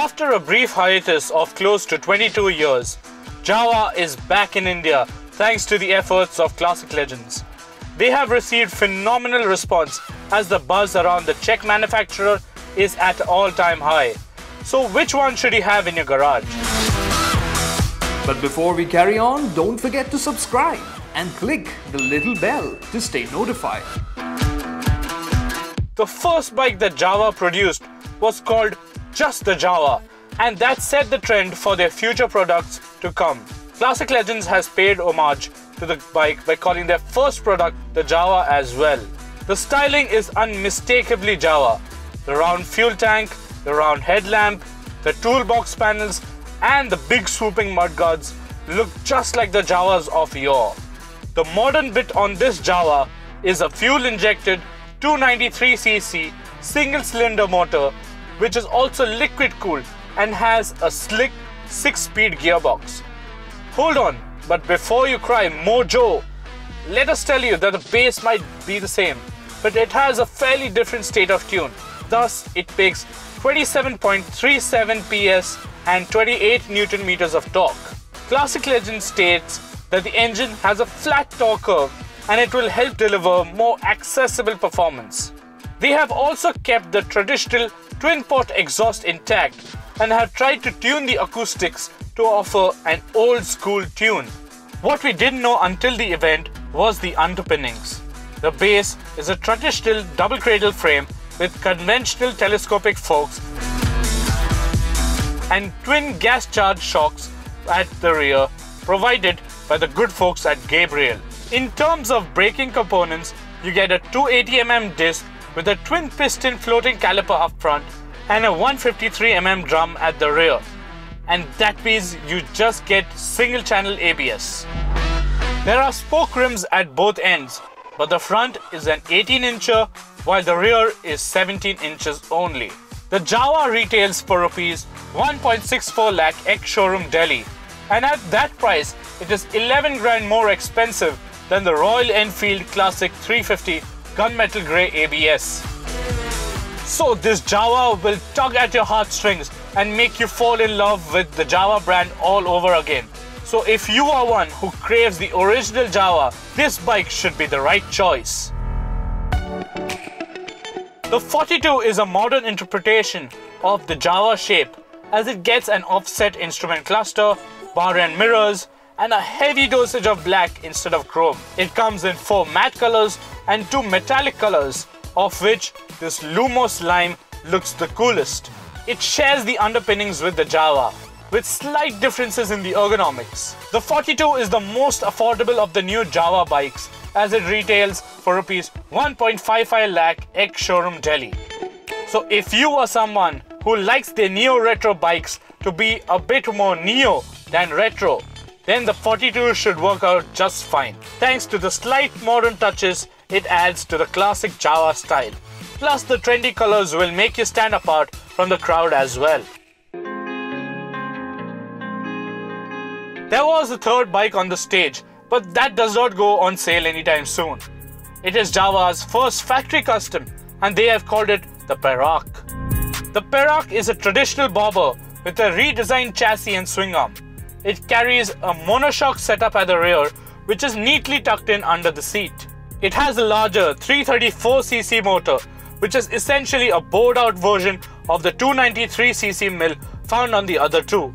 After a brief hiatus of close to 22 years, Jawa is back in India thanks to the efforts of Classic Legends. They have received phenomenal response as the buzz around the Czech manufacturer is at all-time high. So which one should you have in your garage? But before we carry on, don't forget to subscribe and click the little bell to stay notified. The first bike that Jawa produced was called just the Jawa and that set the trend for their future products to come. Classic Legends has paid homage to the bike by calling their first product the Jawa as well. The styling is unmistakably Jawa. The round fuel tank, the round headlamp, the toolbox panels and the big swooping mudguards look just like the Jawas of yore. The modern bit on this Jawa is a fuel injected 293cc single cylinder motor which is also liquid cooled and has a slick 6 speed gearbox. Hold on, but before you cry Mojo, let us tell you that the base might be the same, but it has a fairly different state of tune. Thus, it makes 27.37 PS and 28 Newton meters of torque. Classic Legend states that the engine has a flat torque curve and it will help deliver more accessible performance. They have also kept the traditional twin port exhaust intact and have tried to tune the acoustics to offer an old school tune. What we didn't know until the event was the underpinnings. The base is a traditional double cradle frame with conventional telescopic forks and twin gas charge shocks at the rear provided by the good folks at Gabriel. In terms of braking components, you get a 280mm disc with a twin piston floating caliper up front and a 153mm drum at the rear. And that means you just get single channel ABS. There are spoke rims at both ends, but the front is an 18 incher while the rear is 17 inches only. The Jawa retails for rupees 1.64 lakh ex showroom Delhi, and at that price, it is 11 grand more expensive than the Royal Enfield Classic 350 gunmetal grey ABS. So this Jawa will tug at your heartstrings and make you fall in love with the Jawa brand all over again. So if you are one who craves the original Jawa, this bike should be the right choice. The 42 is a modern interpretation of the Jawa shape as it gets an offset instrument cluster, bar end mirrors, and a heavy dosage of black instead of chrome. It comes in four matte colors and two metallic colors, of which this Lumos Lime looks the coolest. It shares the underpinnings with the Jawa, with slight differences in the ergonomics. The 42 is the most affordable of the new Jawa bikes as it retails for rupees 1.55 lakh ex showroom Delhi. So if you are someone who likes their neo retro bikes to be a bit more neo than retro, then the 42 should work out just fine. Thanks to the slight modern touches it adds to the classic Jawa style. Plus the trendy colors will make you stand apart from the crowd as well. There was a third bike on the stage, but that does not go on sale anytime soon. It is Jawa's first factory custom and they have called it the Perak. The Perak is a traditional bobber with a redesigned chassis and swing arm. It carries a monoshock setup at the rear which is neatly tucked in under the seat. It has a larger 334cc motor, which is essentially a bored out version of the 293cc mill found on the other two.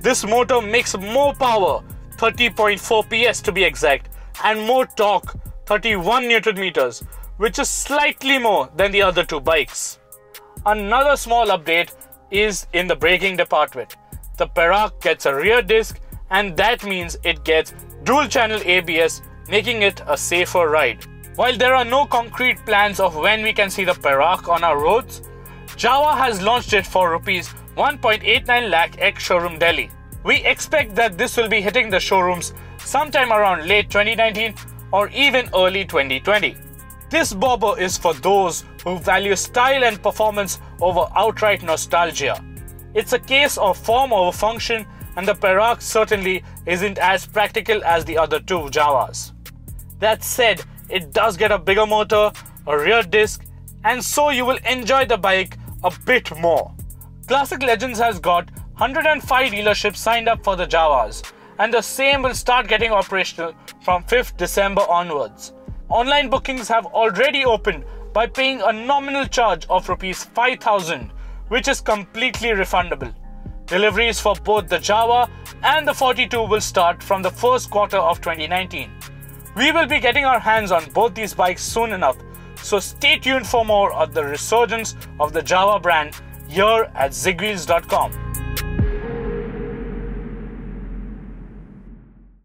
This motor makes more power, 30.4 PS to be exact, and more torque, 31 Newton meters, which is slightly more than the other two bikes. Another small update is in the braking department. The Perak gets a rear disc, and that means it gets dual channel ABS making it a safer ride. While there are no concrete plans of when we can see the Perak on our roads, Jawa has launched it for rupees 1.89 lakh ex showroom Delhi. We expect that this will be hitting the showrooms sometime around late 2019 or even early 2020. This bobber is for those who value style and performance over outright nostalgia. It's a case of form over function, and the Perak certainly isn't as practical as the other two Jawas. That said, it does get a bigger motor, a rear disc, and so you will enjoy the bike a bit more. Classic Legends has got 105 dealerships signed up for the Jawas, and the same will start getting operational from 5th December onwards. Online bookings have already opened by paying a nominal charge of rupees 5000 which is completely refundable. Deliveries for both the Jawa and the 42 will start from the first quarter of 2019. We will be getting our hands on both these bikes soon enough, so stay tuned for more of the resurgence of the Jawa brand here at zigwheels.com.